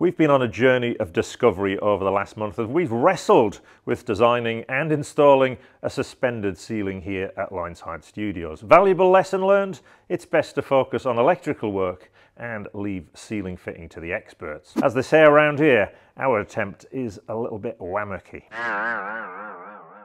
We've been on a journey of discovery over the last month as we've wrestled with designing and installing a suspended ceiling here at Lineside Studios. Valuable lesson learned? It's best to focus on electrical work and leave ceiling fitting to the experts. As they say around here, our attempt is a little bit whammocky.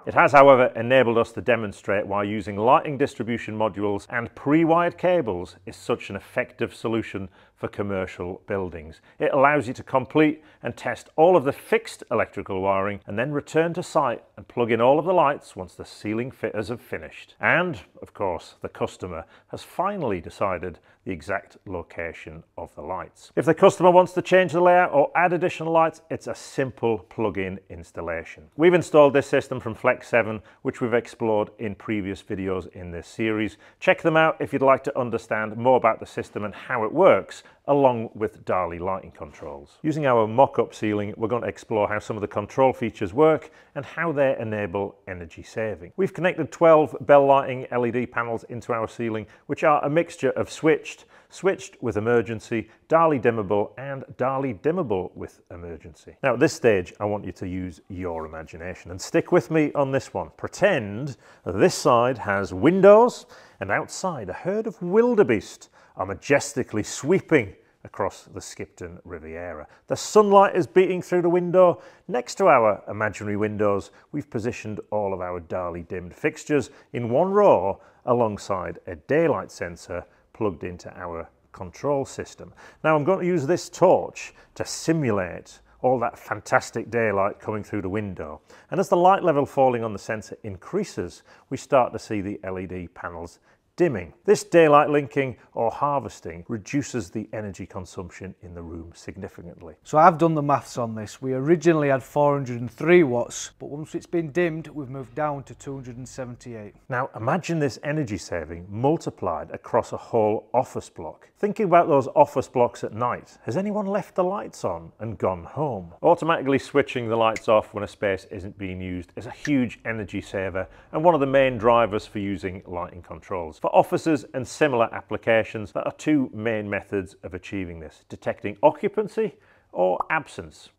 It has, however, enabled us to demonstrate why using lighting distribution modules and pre-wired cables is such an effective solution for commercial buildings. It allows you to complete and test all of the fixed electrical wiring and then return to site and plug in all of the lights once the ceiling fitters have finished. And, of course, the customer has finally decided the exact location of the lights. If the customer wants to change the layout or add additional lights, it's a simple plug-in installation. We've installed this system from Flex 7, which we've explored in previous videos in this series. Check them out if you'd like to understand more about the system and how it works along with Dali lighting controls. Using our mock-up ceiling, we're going to explore how some of the control features work and how they enable energy saving. We've connected 12 Bell Lighting LED panels into our ceiling, which are a mixture of switched, switched with emergency, Dali dimmable and Dali dimmable with emergency. Now at this stage, I want you to use your imagination and stick with me on this one. Pretend this side has windows and outside a herd of wildebeest are majestically sweeping across the Skipton Riviera. The sunlight is beating through the window. Next to our imaginary windows, we've positioned all of our Dali dimmed fixtures in one row alongside a daylight sensor plugged into our control system. Now I'm going to use this torch to simulate all that fantastic daylight coming through the window. And as the light level falling on the sensor increases, we start to see the LED panels dimming. This daylight linking or harvesting reduces the energy consumption in the room significantly. So I've done the maths on this. We originally had 403 watts, but once it's been dimmed, we've moved down to 278. Now imagine this energy saving multiplied across a whole office block. Thinking about those office blocks at night, has anyone left the lights on and gone home? Automatically switching the lights off when a space isn't being used is a huge energy saver and one of the main drivers for using lighting controls. For offices and similar applications, there are two main methods of achieving this, detecting occupancy or absence.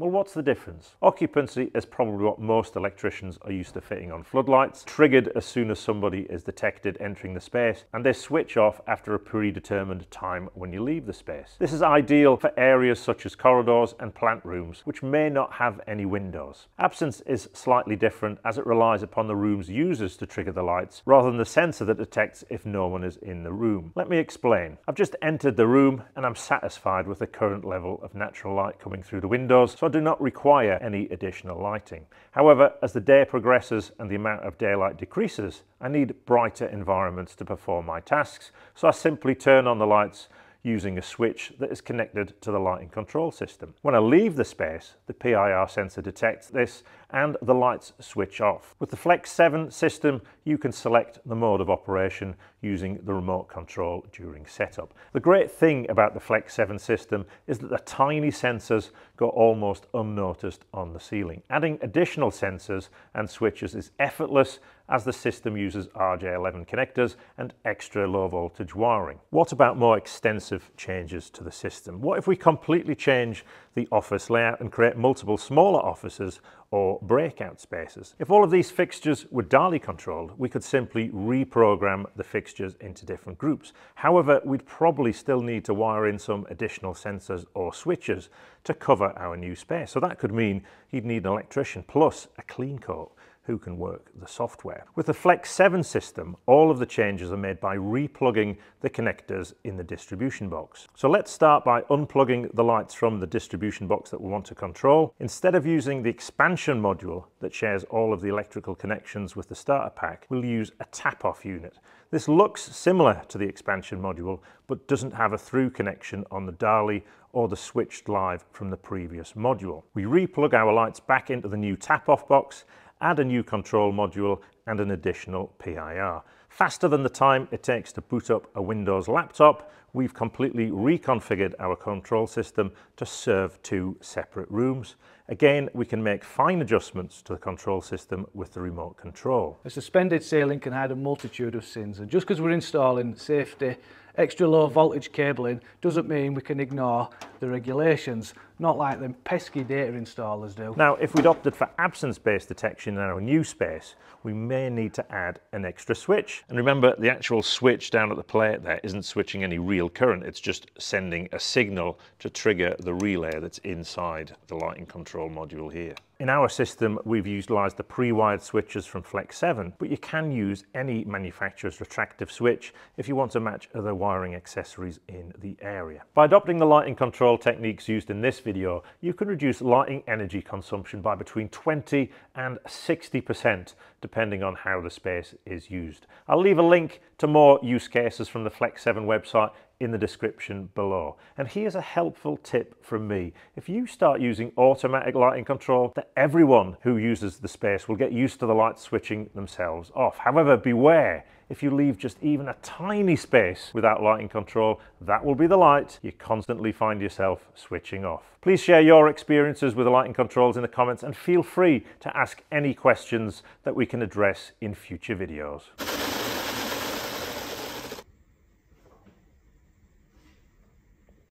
Well, what's the difference? Occupancy is probably what most electricians are used to fitting on floodlights, triggered as soon as somebody is detected entering the space, and they switch off after a predetermined time when you leave the space. This is ideal for areas such as corridors and plant rooms, which may not have any windows. Absence is slightly different as it relies upon the room's users to trigger the lights, rather than the sensor that detects if no one is in the room. Let me explain. I've just entered the room and I'm satisfied with the current level of natural light coming through the windows, so do not require any additional lighting. However, as the day progresses and the amount of daylight decreases, I need brighter environments to perform my tasks, so I simply turn on the lights using a switch that is connected to the lighting control system. When I leave the space, the PIR sensor detects this and the lights switch off. With the Flex 7 system, you can select the mode of operation using the remote control during setup. The great thing about the Flex 7 system is that the tiny sensors go almost unnoticed on the ceiling. Adding additional sensors and switches is effortless as the system uses RJ11 connectors and extra low voltage wiring. What about more extensive changes to the system? What if we completely change the office layout and create multiple smaller offices or breakout spaces. If all of these fixtures were Dali controlled, we could simply reprogram the fixtures into different groups. However, we'd probably still need to wire in some additional sensors or switches to cover our new space. So that could mean you'd need an electrician plus a clean coat who can work the software. With the Flex 7 system, all of the changes are made by replugging the connectors in the distribution box. So let's start by unplugging the lights from the distribution box that we want to control. Instead of using the expansion module that shares all of the electrical connections with the starter pack, we'll use a tap-off unit. This looks similar to the expansion module, but doesn't have a through connection on the Dali or the switched live from the previous module. We replug our lights back into the new tap-off box add a new control module and an additional PIR. Faster than the time it takes to boot up a Windows laptop, we've completely reconfigured our control system to serve two separate rooms. Again, we can make fine adjustments to the control system with the remote control. A suspended ceiling can hide a multitude of sins, and just because we're installing safety extra low voltage cabling doesn't mean we can ignore the regulations, not like them pesky data installers do. Now, if we'd opted for absence-based detection in our new space, we may need to add an extra switch. And remember, the actual switch down at the plate there isn't switching any real current, it's just sending a signal to trigger the relay that's inside the lighting control module here. In our system, we've utilised the pre-wired switches from Flex 7, but you can use any manufacturer's retractive switch if you want to match other wiring accessories in the area. By adopting the lighting control techniques used in this video, you can reduce lighting energy consumption by between 20 and 60%, depending on how the space is used. I'll leave a link to more use cases from the Flex 7 website in the description below. And here's a helpful tip from me. If you start using automatic lighting control, then everyone who uses the space will get used to the lights switching themselves off. However, beware, if you leave just even a tiny space without lighting control, that will be the light you constantly find yourself switching off. Please share your experiences with the lighting controls in the comments and feel free to ask any questions that we can address in future videos.